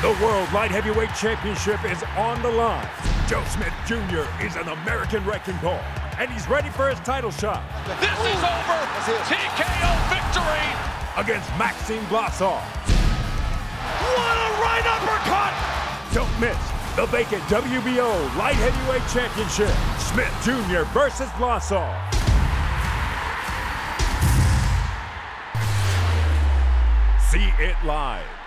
The World Light Heavyweight Championship is on the line. Joe Smith Jr. is an American wrecking ball, and he's ready for his title shot. This is over. TKO victory. Against Maxim Vlasov. What a right uppercut. Don't miss the vacant WBO Light Heavyweight Championship. Smith Jr. versus Vlasov. See it live